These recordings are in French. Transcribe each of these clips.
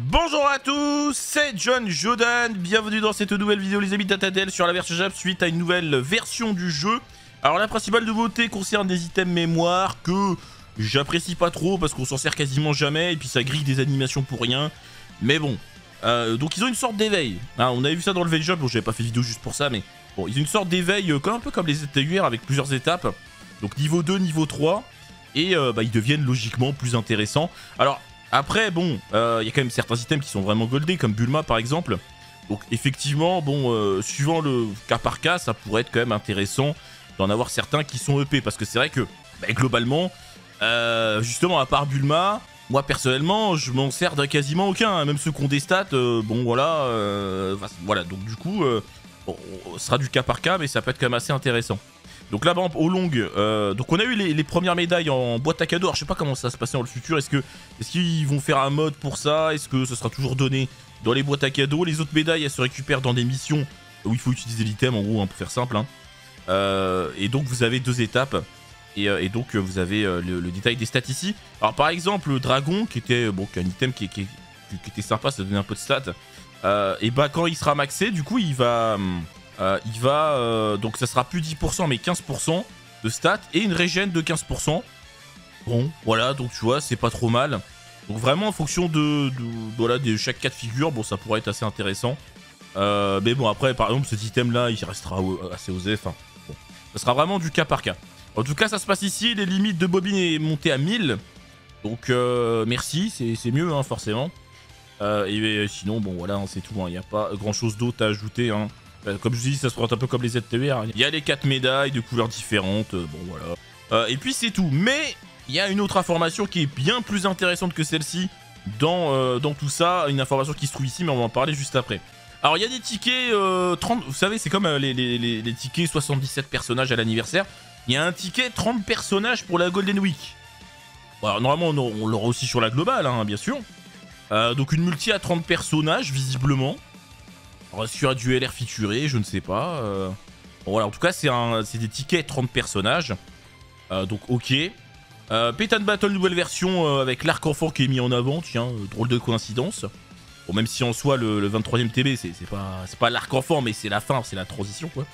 Bonjour à tous, c'est John Jodan, bienvenue dans cette nouvelle vidéo les amis d'Atadel sur la version Jap suite à une nouvelle version du jeu. Alors la principale nouveauté concerne des items mémoire que j'apprécie pas trop parce qu'on s'en sert quasiment jamais et puis ça grille des animations pour rien. Mais bon, euh, donc ils ont une sorte d'éveil. Hein, on avait vu ça dans le Veil Job, bon j'avais pas fait vidéo juste pour ça mais bon ils ont une sorte d'éveil euh, un peu comme les étayères avec plusieurs étapes. Donc niveau 2, niveau 3 et euh, bah, ils deviennent logiquement plus intéressants. Alors après, bon, il euh, y a quand même certains items qui sont vraiment goldés, comme Bulma par exemple. Donc effectivement, bon, euh, suivant le cas par cas, ça pourrait être quand même intéressant d'en avoir certains qui sont EP. Parce que c'est vrai que, bah, globalement, euh, justement, à part Bulma, moi personnellement, je m'en sers de quasiment aucun. Hein. Même ceux des stats, bon voilà, voilà. Donc du coup, ce sera du cas par cas, mais ça peut être quand même assez intéressant. Donc là, par exemple, au long, euh, donc on a eu les, premières médailles en boîte à cadeaux. Alors je sais pas comment ça va se passer dans le futur. Est-ce que est-ce qu'ils vont faire un mode pour ça? Est-ce que ce sera toujours donné dans les boîtes à cadeaux? Les autres médailles, elles se récupèrent dans des missions où il faut utiliser l'item, en gros, hein, pour faire simple. Hein. Euh, et donc vous avez deux étapes. Et, euh, donc vous avez le, détail des stats ici. Alors par exemple, le dragon, qui était bon, un item qui, était sympa, ça donnait un peu de stats. et bah quand il sera maxé, du coup, il va hum, euh, il va... Euh, donc ça sera plus 10% mais 15% de stats et une régène de 15%. Bon, voilà, donc tu vois, c'est pas trop mal. Donc vraiment en fonction de, voilà, de chaque cas de figure, bon ça pourrait être assez intéressant. Euh, mais bon après par exemple cet item là il restera assez osé. Enfin bon, ça sera vraiment du cas par cas. En tout cas ça se passe ici, les limites de bobine est montée à 1000. Donc merci, c'est mieux hein, forcément. et, sinon bon voilà hein, c'est tout, hein. il n'y a pas grand chose d'autre à ajouter. Hein. Euh, comme je vous dis, ça se présente un peu comme les ZTVR. Il y a les 4 médailles de couleurs différentes, euh, bon voilà. Euh, et puis c'est tout. Mais il y a une autre information qui est bien plus intéressante que celle-ci dans, tout ça. Une information qui se trouve ici, mais on va en parler juste après. Alors il y a des tickets 30, vous savez c'est comme les, les, tickets 77 personnages à l'anniversaire. Il y a un ticket 30 personnages pour la Golden Week. Alors, normalement on, l'aura aussi sur la globale hein, bien sûr. donc une multi à 30 personnages visiblement sur du LR featuré, je ne sais pas. Euh. Bon, voilà, en tout cas, c'est des tickets 30 personnages. Euh, donc, ok. Euh, Pétan Battle, nouvelle version euh, avec l'arc enfant qui est mis en avant. Tiens, drôle de coïncidence. Bon, même si en soi, le, 23ème TB, c'est pas, pas l'arc enfant, mais c'est la fin, c'est la transition, quoi.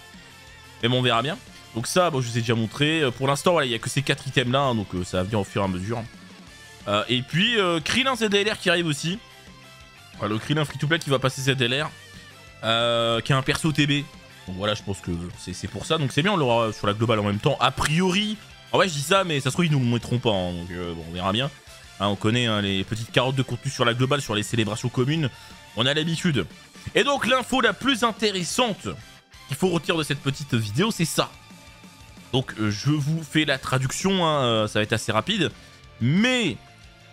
Mais bon, on verra bien. Donc ça, bon, je vous ai déjà montré. Pour l'instant, il n'y a que ces 4 items là, hein, donc ça va venir au fur et à mesure. et puis, Krillin ZLR qui arrive aussi. le Krillin free-to-play qui va passer ZLR. Euh, qui a un perso TB. Donc voilà, je pense que c'est pour ça. Donc c'est bien, on l'aura sur la globale en même temps. A priori, en vrai, je dis ça, mais ça se trouve, ils nous le mettront pas. Hein, donc euh, on verra bien. Hein, on connaît hein, les petites carottes de contenu sur la globale, sur les célébrations communes. On a l'habitude. Et donc, l'info la plus intéressante qu'il faut retirer de cette petite vidéo, c'est ça. Donc, euh, je vous fais la traduction, ça va être assez rapide. Mais,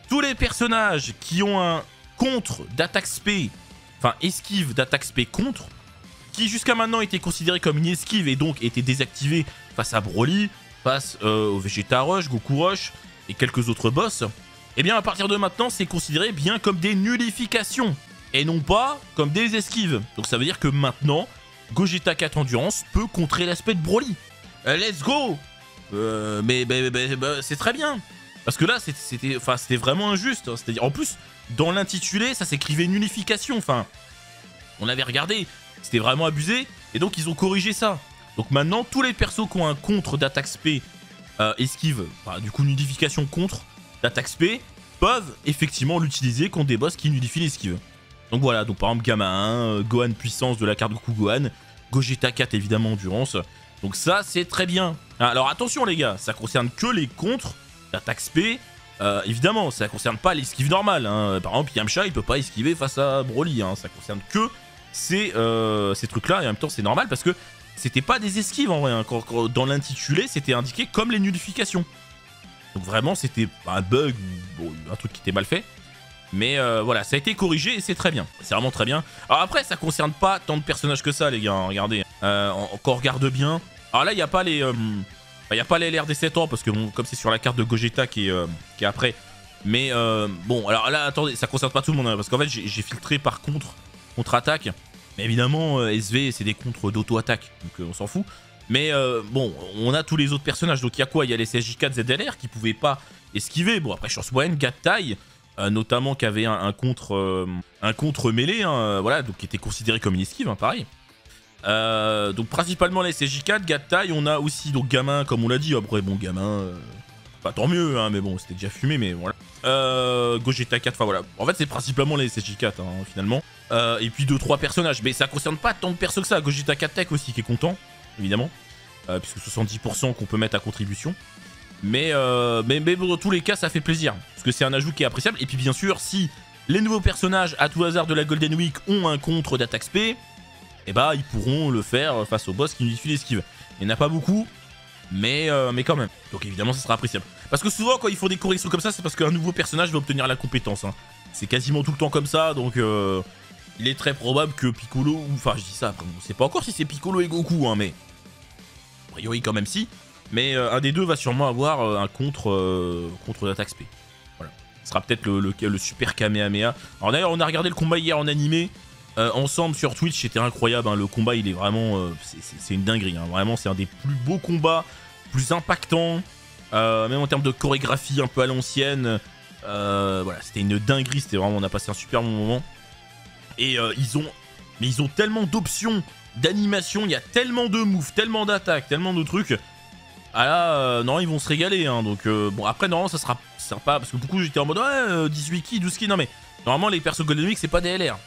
tous les personnages qui ont un contre d'attaque spé enfin esquive d'attaque spé contre, qui jusqu'à maintenant était considéré comme une esquive et donc était désactivé face à Broly, face euh, au Vegeta Rush, Goku Rush et quelques autres boss, et eh bien à partir de maintenant c'est considéré bien comme des nullifications et non pas comme des esquives. Donc ça veut dire que maintenant Gogeta 4 Endurance peut contrer l'aspect de Broly. Euh, let's go euh, Mais, c'est très bien parce que là, c'était vraiment injuste. Hein. C'est-à-dire, en plus, dans l'intitulé, ça s'écrivait une unification. Enfin, on avait regardé, c'était vraiment abusé. Et donc, ils ont corrigé ça. Donc maintenant, tous les persos qui ont un contre d'attaque spé euh, esquive, du coup, une unification contre d'attaque spé, peuvent effectivement l'utiliser contre des boss qui nulifient l'esquive. Donc voilà, donc par exemple Gamma 1, euh, Gohan puissance de la carte Goku Gohan, Gogeta 4 évidemment endurance. Donc ça c'est très bien. Alors attention les gars, ça concerne que les contres d'attaque spé euh, évidemment, ça concerne pas l'esquive normale. Hein. Par exemple, Yamcha, il peut pas esquiver face à Broly. Hein. Ça concerne que ces, euh, ces trucs-là. Et en même temps, c'est normal parce que c'était pas des esquives en vrai. Hein. dans l'intitulé, c'était indiqué comme les nullifications. Donc vraiment, c'était un bug ou un truc qui était mal fait. Mais euh, voilà, ça a été corrigé et c'est très bien. C'est vraiment très bien. Alors après, ça concerne pas tant de personnages que ça, les gars. Regardez. encore regarde bien. Alors là, il n'y a pas les... Il bah, n'y a pas les LR des 7 ans parce que comme c'est sur la carte de Gogeta qui est, euh, après. Mais euh, bon, alors là, attendez, ça concerne pas tout le monde hein, parce qu'en fait, j'ai filtré par contre, contre-attaque. Mais évidemment, euh, SV, c'est des contres d'auto-attaque, donc on s'en fout. Mais bon, on a tous les autres personnages. Donc il y a quoi? Il y a les CSJ4 ZLR qui pouvaient pas esquiver. Bon, après, Chance Moyenne, Gattaille, notamment qui avait un, contre, un contre mêlé, hein, voilà, donc qui était considéré comme une esquive, hein, pareil. Donc principalement les SJ4, gars de taille, on a aussi donc gamin, comme on l'a dit, après bon gamin, pas tant mieux, hein, mais bon c'était déjà fumé, mais voilà. Gogeta 4, enfin voilà. En fait c'est principalement les SJ4 finalement. et puis 2-3 personnages, mais ça concerne pas tant de persos que ça. Gogeta 4 Tech aussi qui est content, évidemment. Euh, puisque 70% qu'on peut mettre à contribution. Mais, euh, mais, mais, dans tous les cas, ça fait plaisir, parce que c'est un ajout qui est appréciable. Et puis bien sûr, si les nouveaux personnages, à tout hasard de la Golden Week, ont un contre d'attaque spé, eh bah ils pourront le faire face au boss qui nous diffuse l'esquive. Il n'y en a pas beaucoup, mais, euh, mais quand même. Donc évidemment, ça sera appréciable. Parce que souvent, quand ils font des corrections comme ça, c'est parce qu'un nouveau personnage va obtenir la compétence. Hein. C'est quasiment tout le temps comme ça, donc il est très probable que Piccolo, enfin je dis ça, on sait pas encore si c'est Piccolo et Goku, hein, mais a priori quand même si. Mais euh, un des deux va sûrement avoir euh, un contre, euh, contre d'attaque spé. Voilà. Ce sera peut-être le, le, super Kamehameha. Alors d'ailleurs, on a regardé le combat hier en animé. Ensemble sur Twitch, c'était incroyable. Hein. Le combat, il est vraiment. c'est une dinguerie. Hein. Vraiment, c'est un des plus beaux combats, plus impactants. même en termes de chorégraphie un peu à l'ancienne. voilà, c'était une dinguerie. C'était vraiment. On a passé un super bon moment. Et ils ont. Mais ils ont tellement d'options d'animation, il y a tellement de moves, tellement d'attaques, tellement de trucs. Ah là, euh, non, ils vont se régaler. Hein, donc, euh, bon, après, normalement, ça sera sympa. Parce que beaucoup, j'étais en mode, ouais, 18 euh, ki, 12 ki. Non, mais normalement, les persos Week, c'est pas DLR.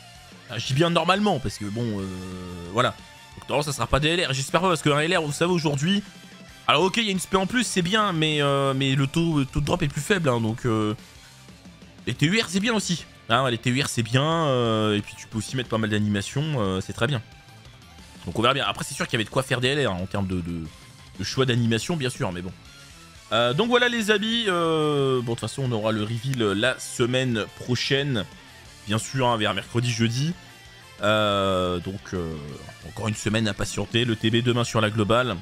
Ah, je dis bien normalement, parce que bon, voilà. Donc, normalement, ça sera pas DLR. J'espère pas, parce qu'un LR, vous savez, aujourd'hui. Alors, ok, il y a une SP en plus, c'est bien, mais, mais le, taux, de drop est plus faible. Hein, donc, les TUR, c'est bien aussi. Hein, les TUR, c'est bien. et puis, tu peux aussi mettre pas mal d'animation, c'est très bien. Donc on verra bien. Après, c'est sûr qu'il y avait de quoi faire DLR hein, en termes de, choix d'animation, bien sûr, mais bon. Euh, donc voilà les amis, euh, bon de toute façon on aura le reveal la semaine prochaine, bien sûr hein, vers mercredi, jeudi. Euh, donc encore une semaine à patienter, le TB demain sur la globale.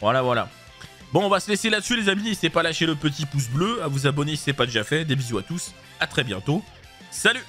Voilà voilà. Bon on va se laisser là-dessus les amis, n'hésitez pas à lâcher le petit pouce bleu, à vous abonner si ce n'est pas déjà fait, des bisous à tous, à très bientôt, salut